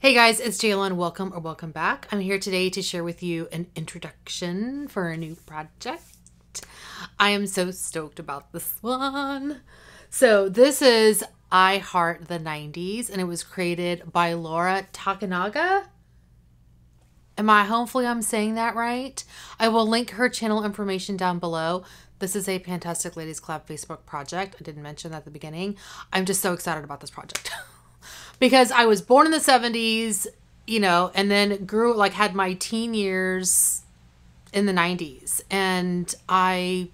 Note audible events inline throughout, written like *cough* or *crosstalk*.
Hey guys, it's Jalen. Welcome or welcome back. I'm here today to share with you an introduction for a new project. I am so stoked about this one. So, this is I Heart the 90s, and it was created by Laura Takanaga. Am I hopefully I'm saying that right? I will link her channel information down below. This is a Pantastic Ladies Club Facebook project. I didn't mention that at the beginning. I'm just so excited about this project. *laughs* because I was born in the 70s, you know, and then grew like had my teen years in the 90s and I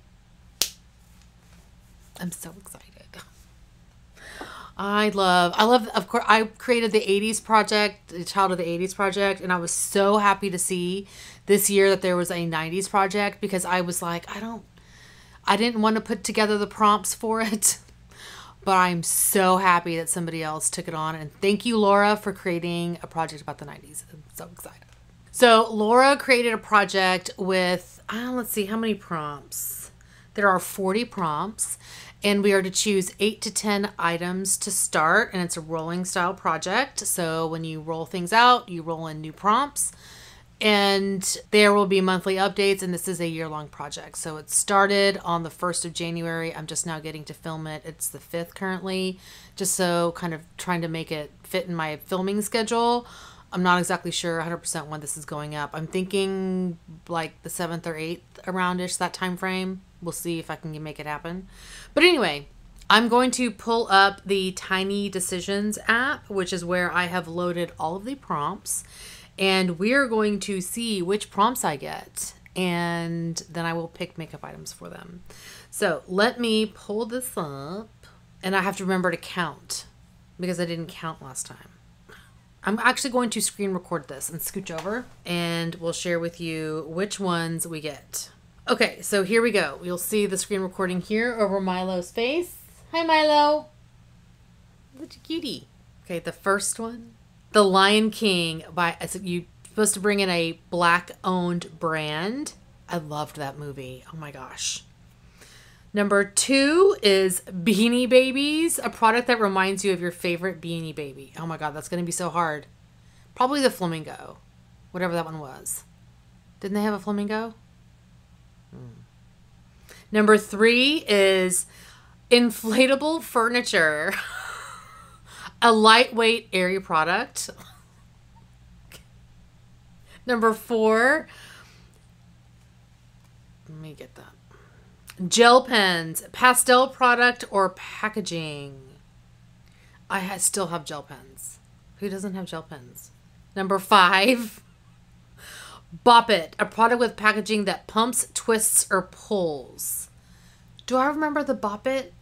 I'm so excited. I love I love of course I created the 80s project, the Child of the 80s project and I was so happy to see this year that there was a 90s project because I was like I don't I didn't want to put together the prompts for *laughs* it. But I'm so happy that somebody else took it on. And thank you, Laura, for creating a project about the 90s. I'm so excited. So, Laura created a project with, uh, let's see, how many prompts? There are 40 prompts, and we are to choose 8 to 10 items to start. And it's a rolling style project. So, when you roll things out, you roll in new prompts and there will be monthly updates and this is a year long project. So it started on the 1st of january. I'm just now getting to film it. It's the 5th currently. Just so kind of trying to make it fit in my filming schedule. I'm not exactly sure 100% when this is going up. I'm thinking like the 7th or 8th aroundish that time frame. We'll see if i can make it happen. But anyway I'm going to pull up the Tiny Decisions app, which is where I have loaded all of the prompts and we're going to see which prompts I get and then I will pick makeup items for them. So let me pull this up and I have to remember to count because I didn't count last time. I'm actually going to screen record this and scooch over and we'll share with you which ones we get. Okay, so here we go. You'll see the screen recording here over Milo's face. Hi, Milo. Look a cutie. Okay, the first one the Lion King by you supposed to bring in a black owned brand. I loved that movie. Oh my gosh. Number two is Beanie Babies, a product that reminds you of your favorite Beanie Baby. Oh my god, that's going to be so hard. Probably the flamingo, whatever that one was. Didn't they have a flamingo? Hmm. Number three is inflatable furniture. *laughs* a lightweight airy product. Number four, let me get that. Gel pens, pastel product or packaging. I still have gel pens. Who doesn't have gel pens? Number five, Bop It, a product with packaging that pumps, twists, or pulls. Do I remember the Bop It?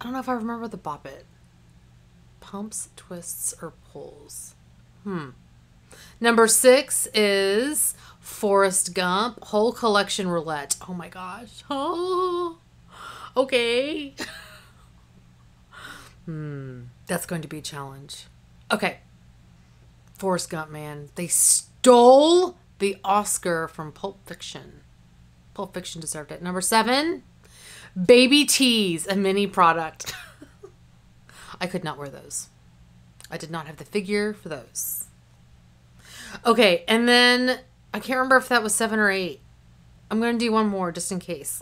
I don't know if I remember the Bop It pumps, twists, or pulls. Hmm. Number six is Forrest Gump whole collection roulette. Oh my gosh. *laughs* Oh, okay. *laughs* hmm. That's going to be a challenge. Okay. Forrest Gump, man. They stole the Oscar from Pulp Fiction. Pulp Fiction deserved it. Number seven, Baby Tees, a mini product. *laughs* I could not wear those. I did not have the figure for those. Okay, and then I can't remember if that was seven or eight. I'm going to do one more just in case.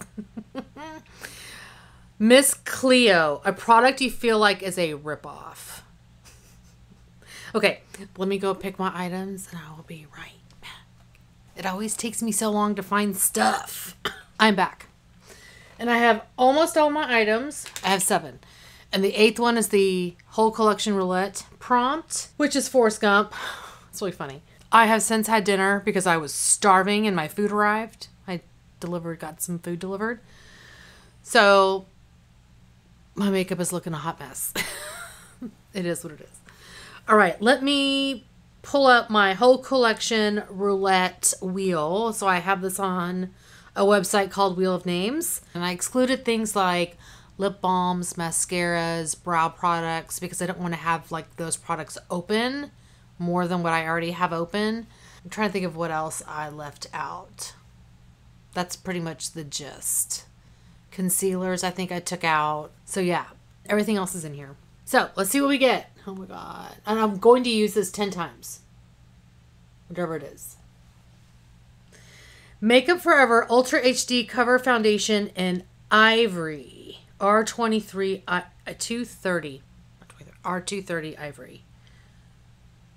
*laughs* Miss Cleo, a product you feel like is a ripoff. Okay, let me go pick my items and I will be right back. It always takes me so long to find stuff. *coughs* I'm back. And I have almost all my items. I have seven. And the eighth one is the whole collection roulette prompt, which is Forrest Gump. *sighs* It's really funny. I have since had dinner because I was starving and my food arrived. I delivered, got some food delivered. So my makeup is looking a hot mess. *laughs* it is what it is. All right, let me pull up my whole collection roulette wheel. So I have this on a website called Wheel of Names, and I excluded things like lip balms, mascaras, brow products because I don't want to have like those products open more than what I already have open. I'm trying to think of what else I left out. That's pretty much the gist. Concealers, I think I took out. So, yeah, everything else is in here. So, let's see what we get. Oh my god. And I'm going to use this 10 times. Whatever it is. Makeup Forever Ultra HD Cover Foundation in Ivory. R23 uh, 230. R230 Ivory.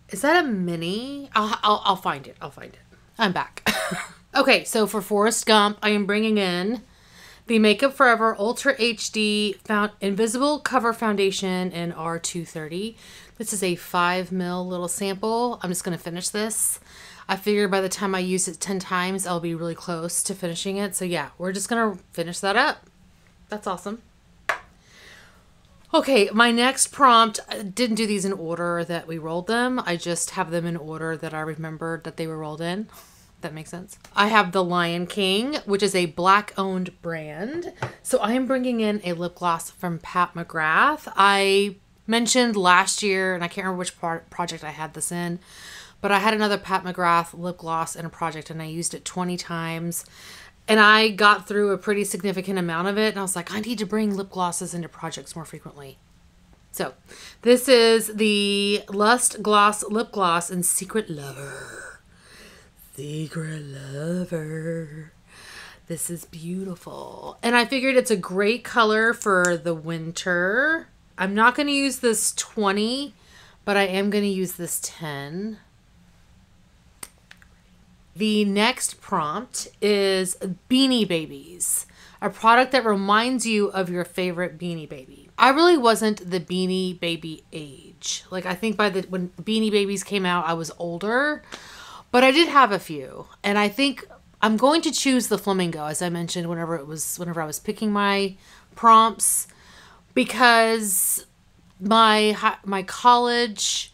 Is that a mini? I'll, I'll, I'll find it. I'll find it. I'm back. *laughs* okay, so for Forrest Gump, I am bringing in the Makeup Forever Ultra HD Found Invisible Cover Foundation in R230. This is a 5 mil little sample. I'm just going to finish this. I figure by the time I use it 10 times, I'll be really close to finishing it. So yeah, we're just going to finish that up. That's awesome. Okay, my next prompt I didn't do these in order that we rolled them. I just have them in order that I remembered that they were rolled in. That makes sense. I have the Lion King, which is a black owned brand. So I am bringing in a lip gloss from Pat McGrath. I mentioned last year, and I can't remember which pro- project I had this in, but I had another Pat McGrath lip gloss in a project and I used it 20 times and I got through a pretty significant amount of it. And I was like, I need to bring lip glosses into projects more frequently. So, this is the Lust Gloss Lip Gloss in Secret Lover. Secret Lover. This is beautiful. And I figured it's a great color for the winter. I'm not going to use this 20, but I am going to use this 10. The next prompt is Beanie Babies, a product that reminds you of your favorite Beanie Baby. I really wasn't the Beanie Baby age. Like I think by the when Beanie Babies came out, I was older, but I did have a few, and I think I'm going to choose the flamingo as I mentioned whenever it was whenever I was picking my prompts because my my college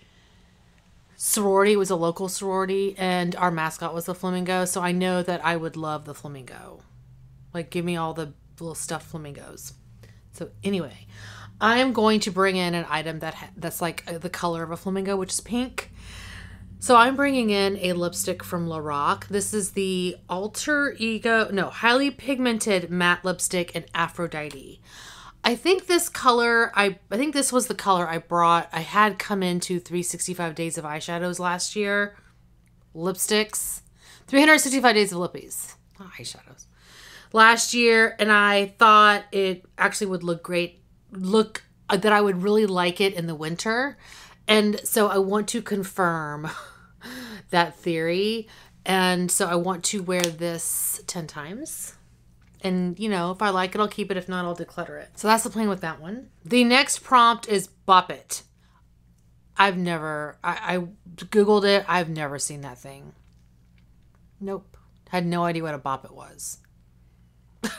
sorority was a local sorority and our mascot was the flamingo so i know that i would love the flamingo. Like give me all the little stuffed flamingos. So anyway i am going to bring in an item that ha- that's like uh, the color of a flamingo which is pink. So i'm bringing in a lipstick from Lorac. this is the alter ego no highly pigmented matte lipstick in aphrodite I think this color, I, I think this was the color I brought. I had come into 365 days of eyeshadows last year. Lipsticks. 365 days of lippies. Not eyeshadows. Last year, and I thought it actually would look great. Look, uh, that I would really like it in the winter. And so I want to confirm *laughs* that theory. And so I want to wear this 10 times and you know, if I like it, I'll keep it. If not, I'll declutter it. So that's the plan with that one. The next prompt is Bop It. I've never, I, I Googled it. I've never seen that thing. Nope. Had no idea what a Bop It was. *laughs*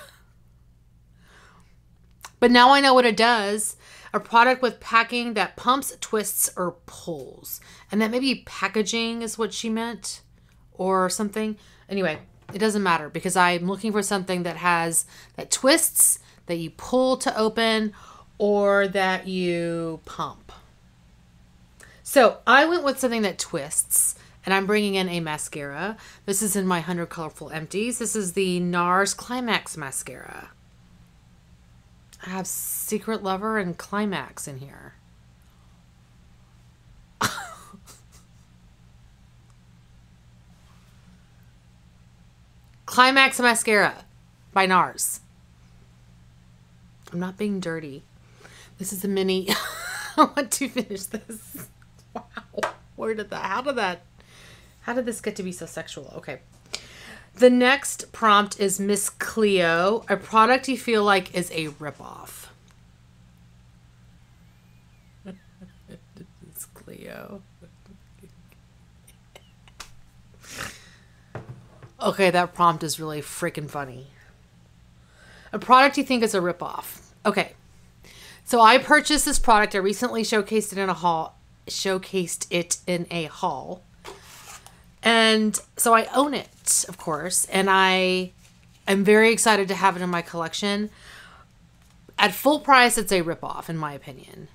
but now I know what it does. A product with packing that pumps, twists, or pulls. And that maybe packaging is what she meant or something. Anyway, it doesn't matter because I'm looking for something that has that twists, that you pull to open, or that you pump. So I went with something that twists, and I'm bringing in a mascara. This is in my 100 Colorful Empties. This is the NARS Climax Mascara. I have Secret Lover and Climax in here. Climax Mascara by NARS. I'm not being dirty. This is a mini. *laughs* I want to finish this. Wow. Where did that, how did that, how did this get to be so sexual? Okay. The next prompt is Miss Cleo, a product you feel like is a ripoff. *laughs* Miss Cleo. Okay, that prompt is really freaking funny. A product you think is a ripoff. Okay. So I purchased this product. I recently showcased it in a haul. Showcased it in a haul. And so I own it, of course, and I am very excited to have it in my collection. At full price, it's a ripoff, in my opinion.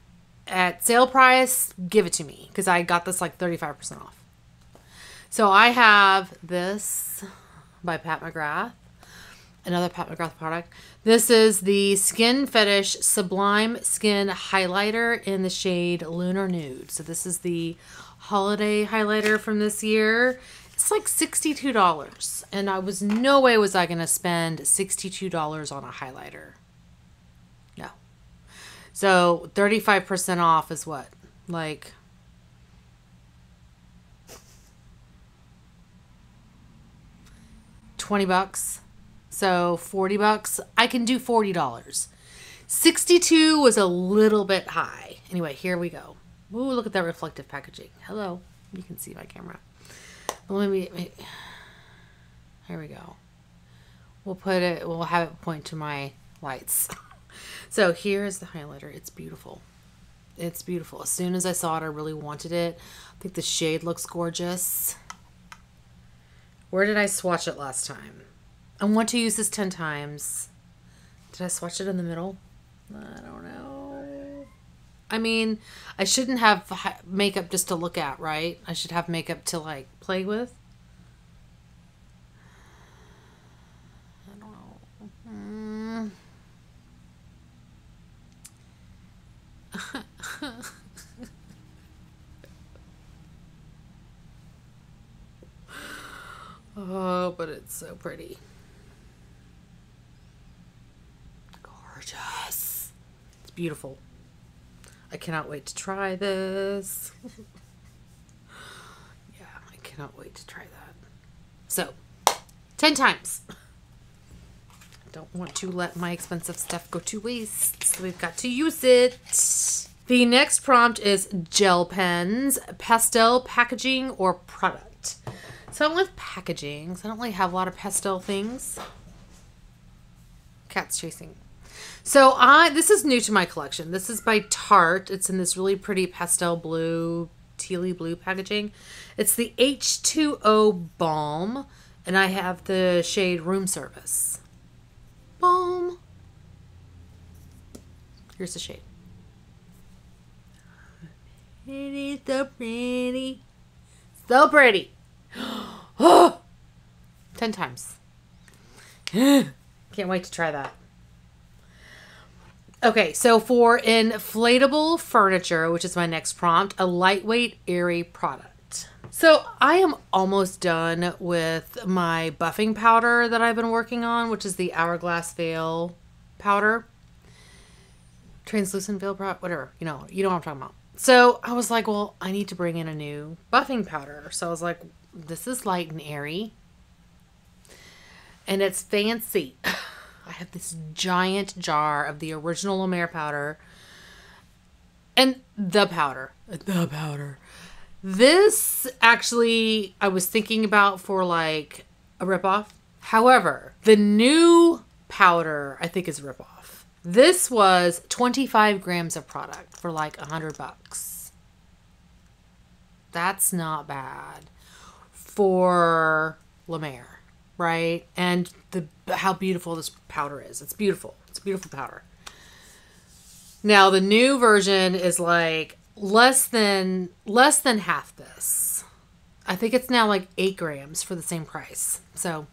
At sale price, give it to me because I got this like 35% off. So I have this by Pat McGrath. another Pat McGrath product. This is the Skin Fetish Sublime Skin Highlighter in the shade Lunar Nude. So this is the holiday highlighter from this year. It's like $62. And I was no way was I going to spend $62 on a highlighter. No. So 35% off is what? Like 20 bucks. So 40 bucks. I can do $40. 62 was a little bit high. Anyway, here we go. Ooh, look at that reflective packaging. Hello. You can see my camera. Let me, me here we go. We'll put it, we'll have it point to my lights. *laughs* so here's the highlighter. It's beautiful. It's beautiful. As soon as I saw it, I really wanted it. I think the shade looks gorgeous. Where did I swatch it last time? I want to use this 10 times. Did I swatch it in the middle? I don't know. I mean, I shouldn't have makeup just to look at, right? I should have makeup to like play with. I don't know. Mm. Oh, but it's so pretty. Gorgeous. It's beautiful. I cannot wait to try this. *laughs* yeah, I cannot wait to try that. So, 10 times. I don't want to let my expensive stuff go to waste, so we've got to use it. The next prompt is gel pens, pastel packaging, or product. So I'm with packaging. So I don't really have a lot of pastel things. Cats chasing. So I this is new to my collection. This is by Tarte. It's in this really pretty pastel blue, tealy blue packaging. It's the H2O Balm, and I have the shade Room Service. Balm. Here's the shade. It is so pretty. So pretty. *gasps* *gasps* *gasps* oh, *gasps* 10 times. *gasps* Can't wait to try that. Okay, so for inflatable furniture, which is my next prompt, a lightweight, airy product. So I am almost done with my buffing powder that I've been working on, which is the Hourglass Veil powder. Translucent veil, Prop, whatever, you know, you know what I'm talking about. So I was like, well, I need to bring in a new buffing powder. So I was like, this is light and airy. And it's fancy. *laughs* I have this giant jar of the original Mer powder. And the powder. The powder. This actually I was thinking about for like a ripoff. However, the new powder I think is a ripoff. This was 25 grams of product for like a hundred bucks. That's not bad for Mer, right? And the how beautiful this powder is. It's beautiful. It's beautiful powder. Now the new version is like less than less than half this. I think it's now like eight grams for the same price. So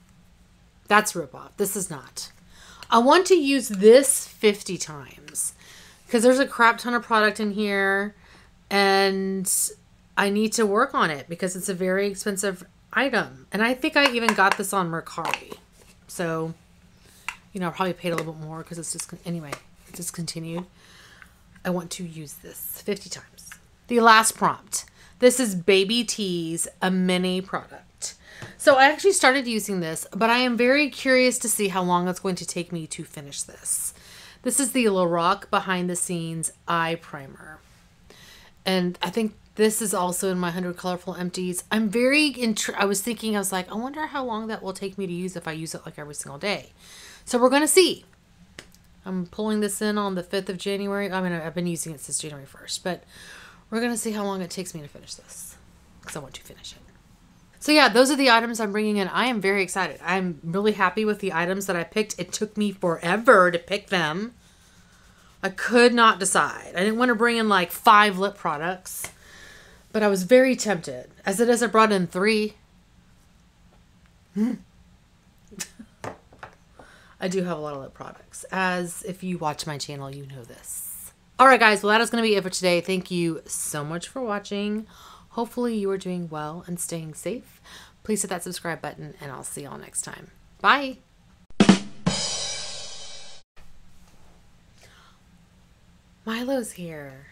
that's ripoff. This is not. I want to use this 50 times because there's a crap ton of product in here and I need to work on it because it's a very expensive item. And I think I even got this on Mercari. So, you know, I probably paid a little bit more because it's just, anyway, it's discontinued. I want to use this 50 times. The last prompt. This is Baby Tees, a mini product. So I actually started using this, but I am very curious to see how long it's going to take me to finish this. This is the Lorac Behind the Scenes Eye Primer. And I think this is also in my 100 Colorful Empties. I'm very, intr- I was thinking, I was like, I wonder how long that will take me to use if I use it like every single day. So we're going to see. I'm pulling this in on the 5th of January. I mean, I've been using it since January 1st, but we're going to see how long it takes me to finish this because I want to finish it. So yeah, those are the items I'm bringing in. I am very excited. I'm really happy with the items that I picked. It took me forever to pick them. I could not decide. I didn't want to bring in like five lip products. But I was very tempted. As it is, I brought in three. Hmm, I do have a lot of lip products. As if you watch my channel, you know this. All right, guys. Well, that is going to be it for today. Thank you so much for watching. Hopefully, you are doing well and staying safe. Please hit that subscribe button, and I'll see y'all next time. Bye. Milo's here.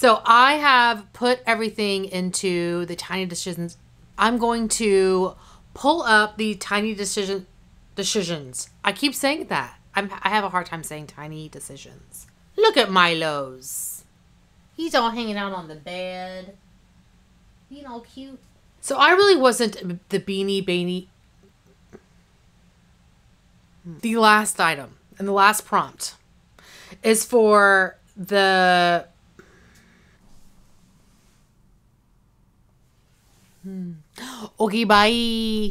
So I have put everything into the tiny decisions. I'm going to pull up the tiny decision decisions. I keep saying that. I'm, I have a hard time saying tiny decisions. Look at Milo's. He's all hanging out on the bed. Being all cute. So I really wasn't the beanie beanie. The last item and the last prompt is for the hmm. okay bye